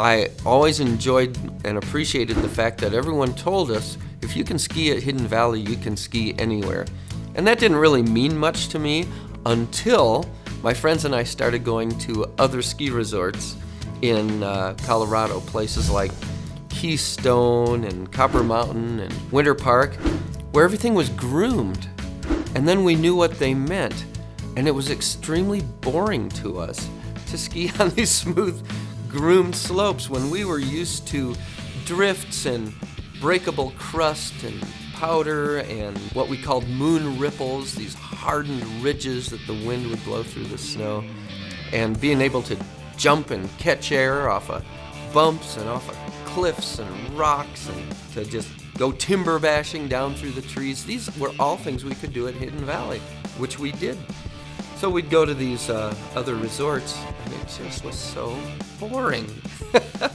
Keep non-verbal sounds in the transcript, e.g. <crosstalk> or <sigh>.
I always enjoyed and appreciated the fact that everyone told us if you can ski at Hidden Valley, you can ski anywhere. And that didn't really mean much to me until my friends and I started going to other ski resorts in uh, Colorado, places like Keystone and Copper Mountain and Winter Park, where everything was groomed. And then we knew what they meant. And it was extremely boring to us to ski <laughs> on these smooth, groomed slopes when we were used to drifts and breakable crust and powder and what we called moon ripples, these hardened ridges that the wind would blow through the snow, and being able to jump and catch air off of bumps and off of cliffs and rocks and to just go timber bashing down through the trees. These were all things we could do at Hidden Valley, which we did. So we'd go to these uh, other resorts, just was so boring. <laughs>